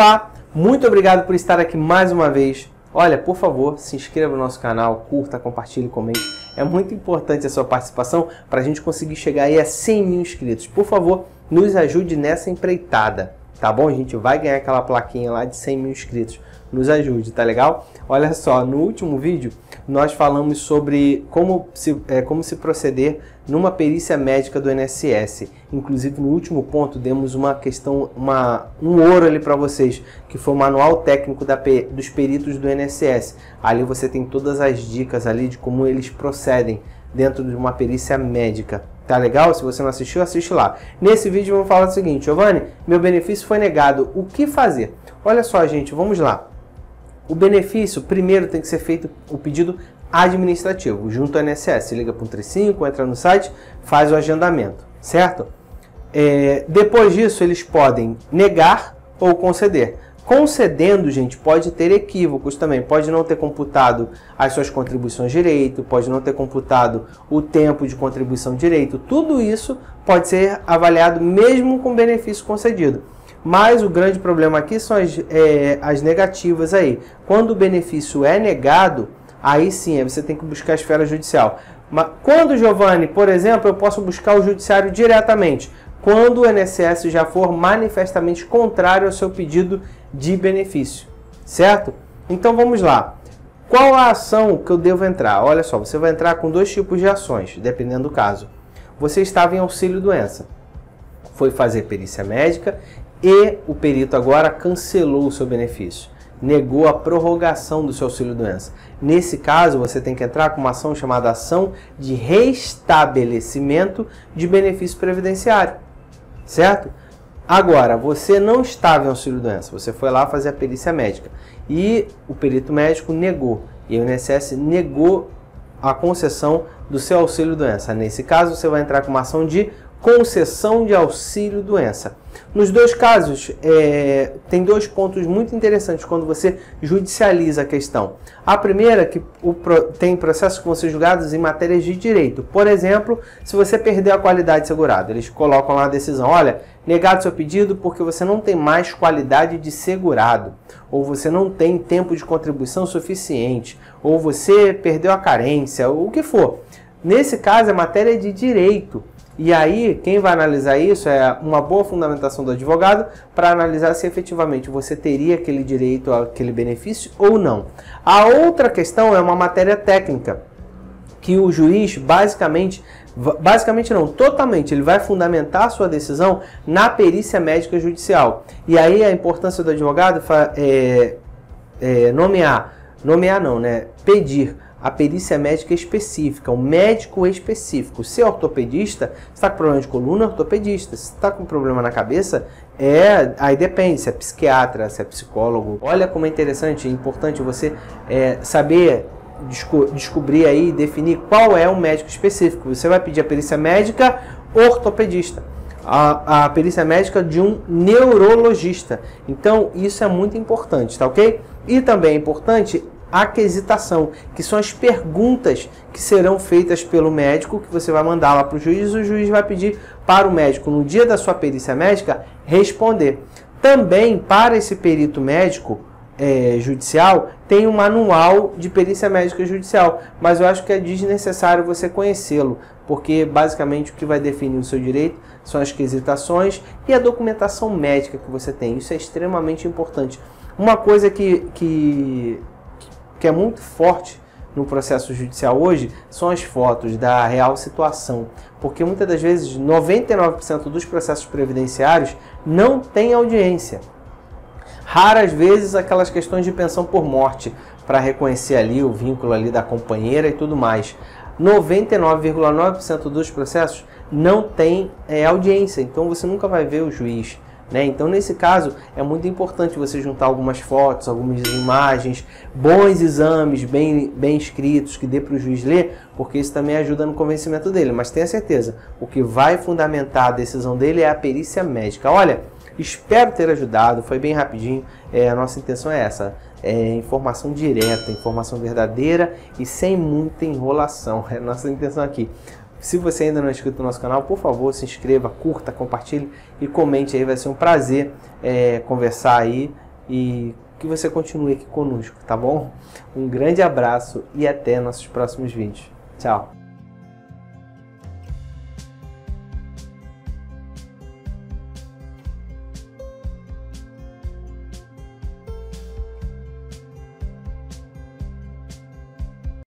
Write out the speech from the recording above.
Olá, muito obrigado por estar aqui mais uma vez. Olha, por favor, se inscreva no nosso canal, curta, compartilhe, comente. É muito importante a sua participação para a gente conseguir chegar aí a 100 mil inscritos. Por favor, nos ajude nessa empreitada, tá bom? A gente vai ganhar aquela plaquinha lá de 100 mil inscritos. Nos ajude, tá legal? Olha só, no último vídeo nós falamos sobre como se, é, como se proceder numa perícia médica do INSS. Inclusive, no último ponto, demos uma questão, uma, um ouro ali para vocês, que foi o manual técnico da, dos peritos do INSS. Ali você tem todas as dicas ali de como eles procedem dentro de uma perícia médica. Tá legal? Se você não assistiu, assiste lá. Nesse vídeo vamos falar o seguinte, Giovanni, meu benefício foi negado. O que fazer? Olha só, gente, vamos lá. O benefício, primeiro tem que ser feito o pedido administrativo, junto ao INSS. Liga para o 35, entra no site, faz o agendamento, certo? É, depois disso, eles podem negar ou conceder. Concedendo, gente, pode ter equívocos também. Pode não ter computado as suas contribuições direito, pode não ter computado o tempo de contribuição direito. Tudo isso pode ser avaliado mesmo com benefício concedido. Mas o grande problema aqui são as, é, as negativas aí. Quando o benefício é negado, aí sim você tem que buscar a esfera judicial. Mas quando, Giovanni, por exemplo, eu posso buscar o judiciário diretamente? Quando o INSS já for manifestamente contrário ao seu pedido de benefício, certo? Então vamos lá. Qual a ação que eu devo entrar? Olha só, você vai entrar com dois tipos de ações, dependendo do caso. Você estava em auxílio doença, foi fazer perícia médica e o perito agora cancelou o seu benefício, negou a prorrogação do seu auxílio-doença. Nesse caso, você tem que entrar com uma ação chamada ação de restabelecimento de benefício previdenciário, certo? Agora, você não estava em auxílio-doença, você foi lá fazer a perícia médica e o perito médico negou, e o INSS negou a concessão do seu auxílio-doença. Nesse caso, você vai entrar com uma ação de concessão de auxílio doença. Nos dois casos, é, tem dois pontos muito interessantes quando você judicializa a questão. A primeira, que o, tem processos que vão ser julgados em matérias de direito. Por exemplo, se você perder a qualidade segurada, eles colocam lá a decisão: olha, negado seu pedido porque você não tem mais qualidade de segurado, ou você não tem tempo de contribuição suficiente, ou você perdeu a carência, ou o que for. Nesse caso, é matéria de direito. E aí, quem vai analisar isso é uma boa fundamentação do advogado para analisar se efetivamente você teria aquele direito, aquele benefício ou não. A outra questão é uma matéria técnica, que o juiz basicamente basicamente não, totalmente, ele vai fundamentar sua decisão na perícia médica judicial. E aí a importância do advogado é, é nomear, nomear não, né? Pedir a perícia médica específica, um médico específico. Se é ortopedista, está com problema de coluna, ortopedista. Se está com problema na cabeça, é aí depende se é psiquiatra, se é psicólogo. Olha como é interessante, é importante você é, saber desco descobrir aí, definir qual é o médico específico. Você vai pedir a perícia médica ortopedista. A, a perícia médica de um neurologista. Então, isso é muito importante, tá ok? E também é importante aquisitação, que são as perguntas que serão feitas pelo médico, que você vai mandar lá para o juiz, e o juiz vai pedir para o médico, no dia da sua perícia médica, responder. Também, para esse perito médico é, judicial, tem um manual de perícia médica judicial, mas eu acho que é desnecessário você conhecê-lo, porque basicamente o que vai definir o seu direito são as quesitações e a documentação médica que você tem. Isso é extremamente importante. Uma coisa que, que que é muito forte no processo judicial hoje são as fotos da real situação, porque muitas das vezes 99% dos processos previdenciários não tem audiência. Raras vezes aquelas questões de pensão por morte para reconhecer ali o vínculo ali da companheira e tudo mais. 99,9% dos processos não tem é, audiência, então você nunca vai ver o juiz. Né? Então, nesse caso, é muito importante você juntar algumas fotos, algumas imagens, bons exames bem, bem escritos que dê para o juiz ler, porque isso também ajuda no convencimento dele. Mas tenha certeza, o que vai fundamentar a decisão dele é a perícia médica. Olha, espero ter ajudado, foi bem rapidinho. É, a nossa intenção é essa: é informação direta, informação verdadeira e sem muita enrolação. É a nossa intenção aqui. Se você ainda não é inscrito no nosso canal, por favor, se inscreva, curta, compartilhe e comente aí. Vai ser um prazer é, conversar aí e que você continue aqui conosco, tá bom? Um grande abraço e até nossos próximos vídeos. Tchau!